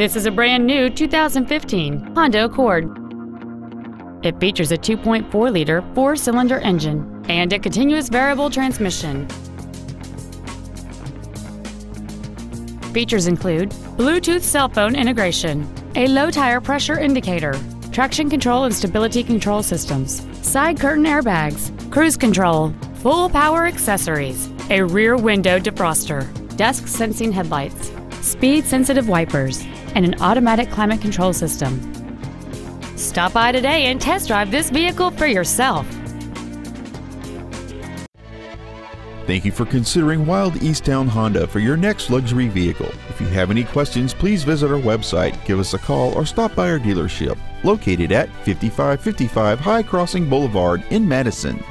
This is a brand new 2015 Honda Accord. It features a 2.4-liter four-cylinder engine and a continuous variable transmission. Features include Bluetooth cell phone integration, a low tire pressure indicator, traction control and stability control systems, side curtain airbags, cruise control, full power accessories, a rear window defroster, dusk sensing headlights, speed sensitive wipers, and an automatic climate control system. Stop by today and test drive this vehicle for yourself. Thank you for considering Wilde East Towne Honda for your next luxury vehicle. If you have any questions, please visit our website, give us a call, or stop by our dealership located at 5555 High Crossing Boulevard in Madison.